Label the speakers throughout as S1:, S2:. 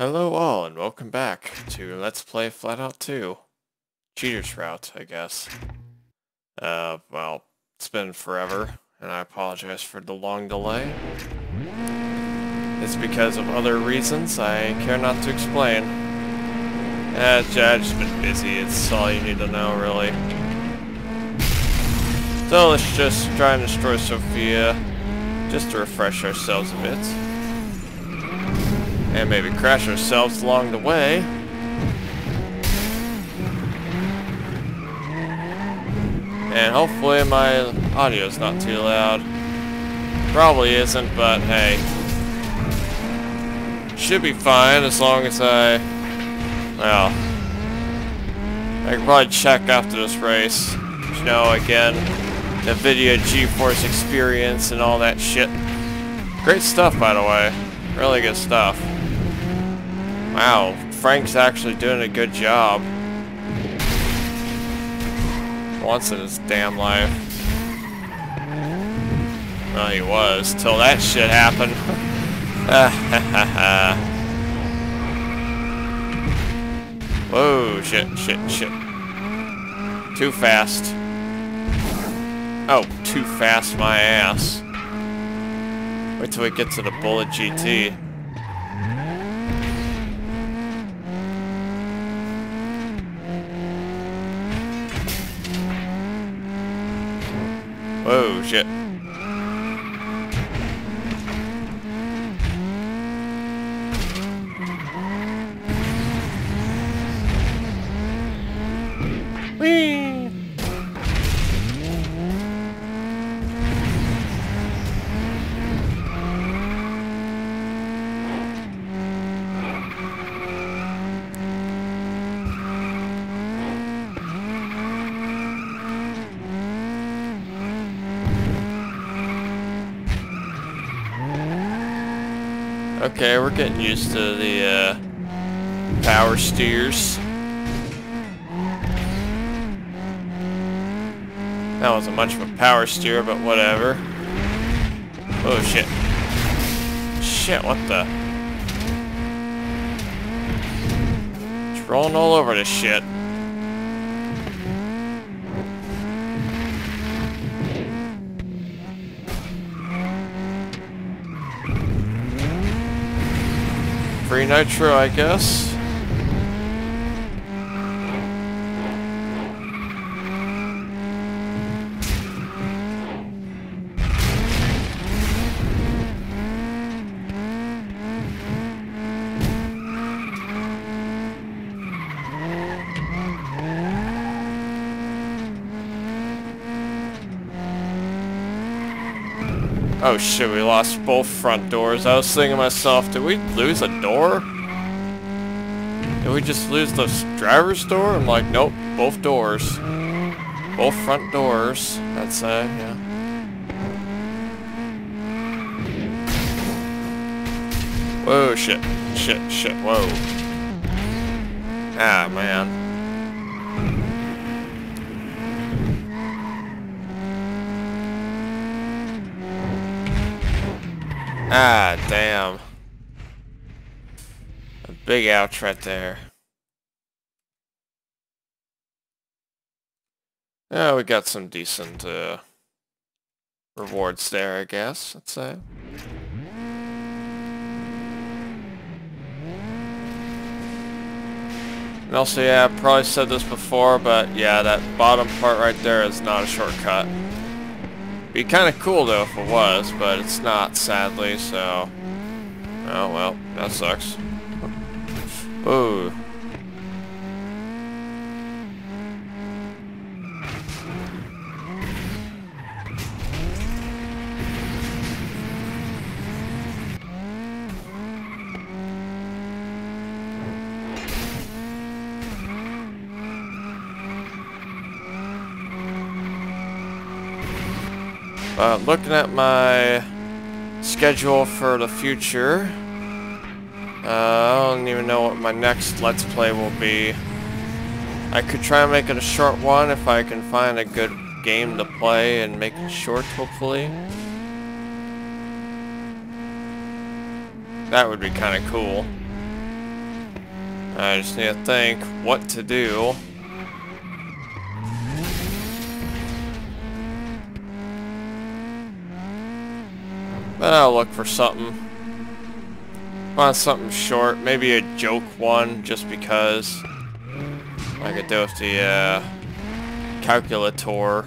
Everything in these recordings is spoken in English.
S1: Hello all and welcome back to Let's Play Flatout 2. Cheater's Route, I guess. Uh, well, it's been forever, and I apologize for the long delay. It's because of other reasons I care not to explain. Uh, I've just been busy, it's all you need to know, really. So let's just try and destroy Sophia, just to refresh ourselves a bit and maybe crash ourselves along the way. And hopefully my audio's not too loud. Probably isn't, but hey. Should be fine as long as I... Well... I can probably check after this race. You know, again, Nvidia GeForce experience and all that shit. Great stuff, by the way. Really good stuff. Wow, Frank's actually doing a good job. Once in his damn life. Well, he was, till that shit happened. Whoa, shit, shit, shit. Too fast. Oh, too fast my ass. Wait till we get to the Bullet GT. Whoa, shit. Okay, we're getting used to the uh, power steers. That wasn't much of a power steer, but whatever. Oh shit. Shit, what the? It's rolling all over this shit. Free nitro, I guess. Oh shit, we lost both front doors. I was thinking to myself, did we lose a door? Did we just lose the driver's door? I'm like, nope, both doors. Both front doors. That's, uh, yeah. Whoa, shit. Shit, shit, whoa. Ah, man. Ah, damn. A big ouch right there. Yeah, we got some decent uh, rewards there, I guess, let's say. And also, yeah, I probably said this before, but yeah, that bottom part right there is not a shortcut. Be kind of cool though if it was, but it's not, sadly, so... Oh well, that sucks. Ooh. Uh, looking at my schedule for the future, uh, I don't even know what my next Let's Play will be. I could try and make it a short one if I can find a good game to play and make it short, hopefully. That would be kind of cool. I just need to think what to do. Then I'll look for something. Want something short, maybe a joke one, just because. I could do with the uh, calculator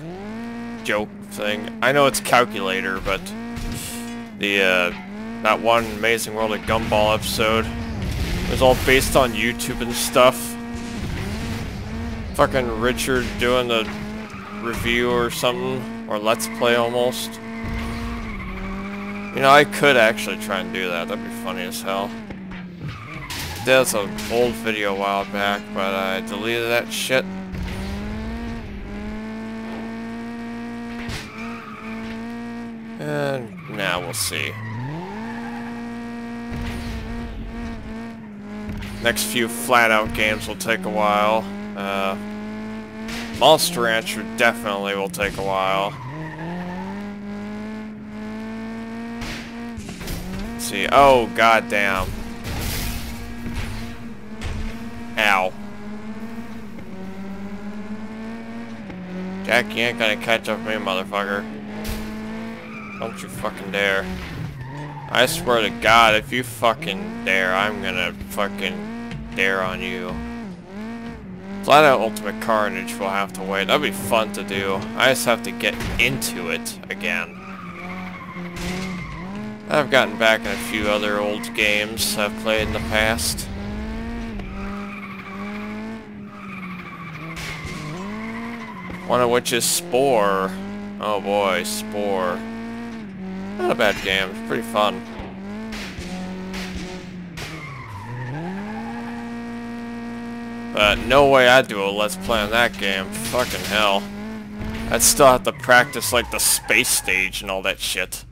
S1: joke thing. I know it's calculator, but the uh, that one Amazing World of Gumball episode was all based on YouTube and stuff. Fucking Richard doing the review or something, or Let's Play almost. You know, I could actually try and do that. That'd be funny as hell. That's an old video a while back, but I deleted that shit. And now we'll see. Next few flat-out games will take a while. Uh, Monster Rancher definitely will take a while. See. Oh, goddamn. Ow. Jack, you ain't gonna catch up with me, motherfucker. Don't you fucking dare. I swear to God, if you fucking dare, I'm gonna fucking dare on you. Flat out Ultimate Carnage will have to wait. That'd be fun to do. I just have to get into it again. I've gotten back in a few other old games I've played in the past. One of which is Spore. Oh boy, Spore. Not a bad game, it's pretty fun. But no way I'd do a Let's Play on that game. Fucking hell. I'd still have to practice like the space stage and all that shit.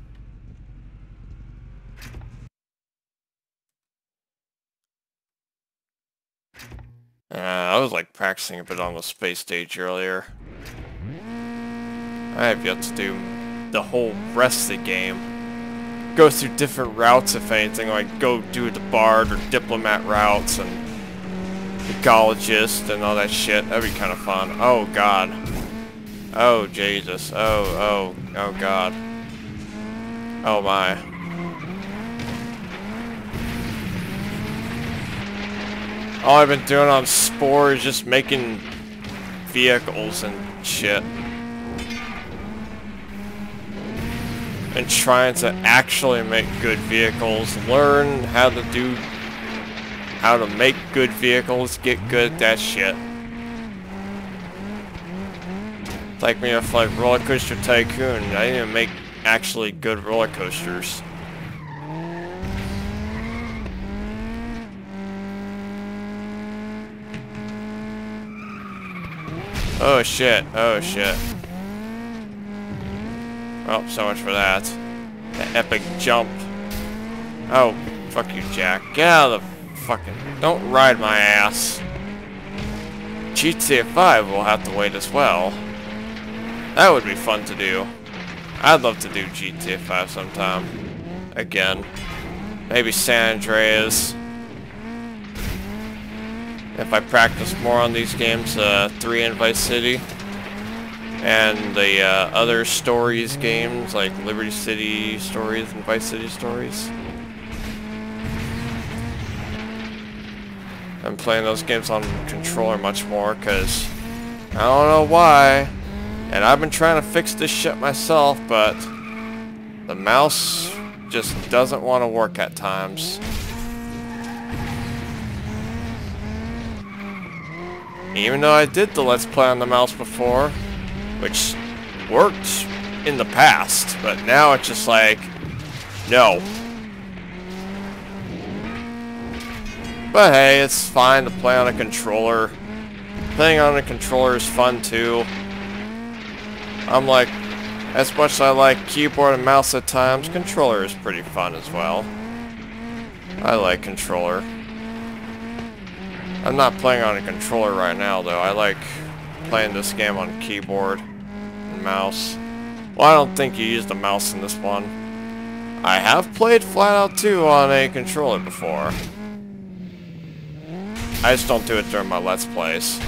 S1: Uh, I was like practicing a bit on the space stage earlier. I have yet to do the whole rest of the game. Go through different routes, if anything, like go do the Bard or Diplomat routes and Ecologist and all that shit. That'd be kind of fun. Oh, God. Oh, Jesus. Oh, oh, oh, God. Oh, my. All I've been doing on Spore is just making vehicles and shit. And trying to actually make good vehicles. Learn how to do... How to make good vehicles, get good at that shit. Like me if like Roller Coaster Tycoon, I didn't make actually good roller coasters. Oh shit, oh shit. Well, so much for that. The epic jump. Oh, fuck you, Jack. Get out of the fucking... Don't ride my ass. GTA 5 will have to wait as well. That would be fun to do. I'd love to do GTA 5 sometime. Again. Maybe San Andreas. If I practice more on these games, uh, 3 in Vice City. And the uh, other stories games, like Liberty City Stories and Vice City Stories. I'm playing those games on controller much more, because I don't know why. And I've been trying to fix this shit myself, but the mouse just doesn't want to work at times. Even though I did the Let's Play on the mouse before, which worked in the past, but now it's just like, no. But hey, it's fine to play on a controller. Playing on a controller is fun too. I'm like, as much as I like keyboard and mouse at times, controller is pretty fun as well. I like controller. I'm not playing on a controller right now, though. I like playing this game on keyboard and mouse. Well, I don't think you used a mouse in this one. I have played Flat Out 2 on a controller before. I just don't do it during my Let's Plays.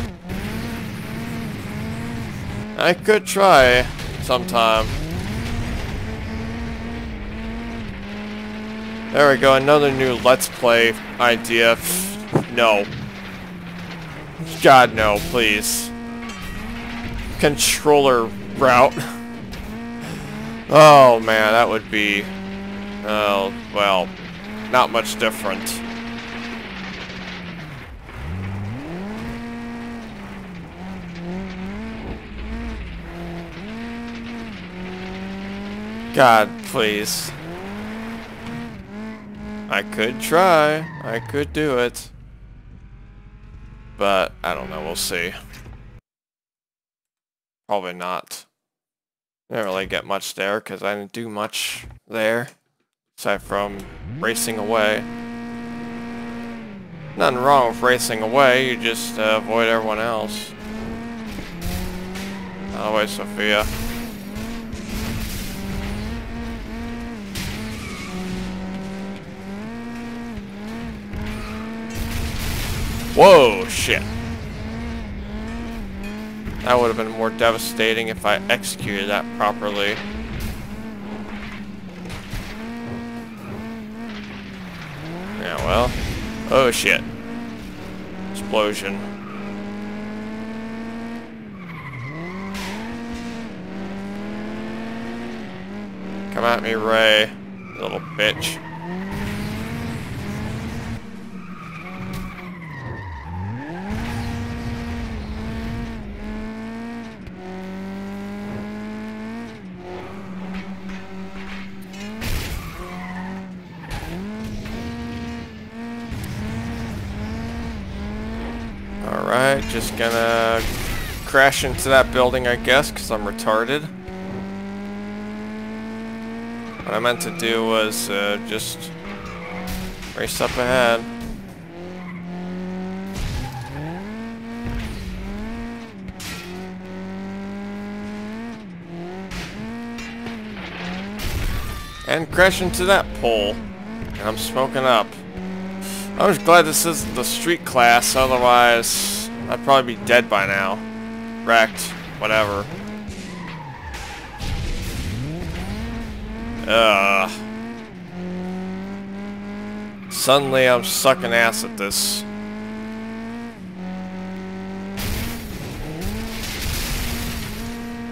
S1: I could try sometime. There we go, another new Let's Play idea. No. God, no, please. Controller route. Oh, man, that would be... Oh, well, not much different. God, please. I could try. I could do it. But, I don't know. We'll see. Probably not. Didn't really get much there because I didn't do much there. Aside from racing away. Nothing wrong with racing away. You just uh, avoid everyone else. Always, Sophia. Whoa, shit. That would have been more devastating if I executed that properly. Yeah, well. Oh, shit. Explosion. Come at me, Ray. Little bitch. Alright, just gonna crash into that building, I guess, because I'm retarded. What I meant to do was uh, just race up ahead. And crash into that pole. And I'm smoking up. I'm just glad this isn't the street class, otherwise I'd probably be dead by now. Wrecked. Whatever. Ugh. Suddenly I'm sucking ass at this.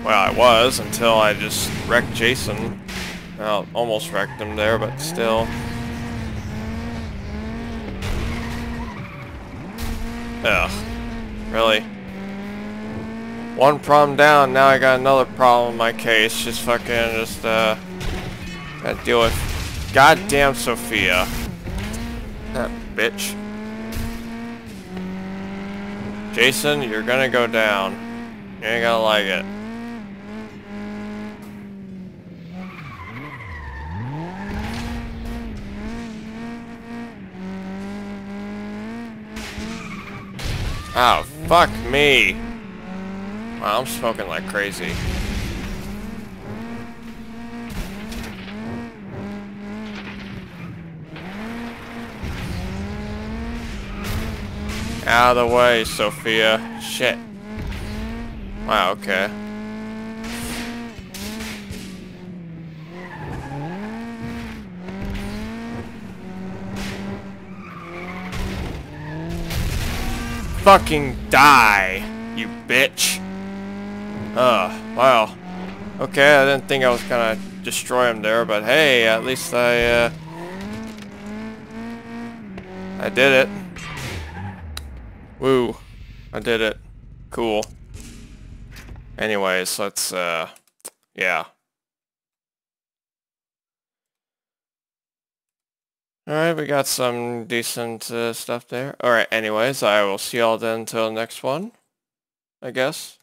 S1: Well, I was until I just wrecked Jason. Well, almost wrecked him there, but still. One problem down, now I got another problem in my case. Just fucking just, uh... Gotta deal with goddamn Sophia. That bitch. Jason, you're gonna go down. You ain't gonna like it. Oh, fuck me. Wow, I'm smoking like crazy. Out of the way, Sophia. Shit. Wow, okay. fucking die, you bitch. Ugh, wow. Okay, I didn't think I was gonna destroy him there, but hey, at least I, uh... I did it. Woo. I did it. Cool. Anyways, let's, uh... Yeah. Alright, we got some decent uh, stuff there. Alright, anyways, I will see y'all then until next one, I guess.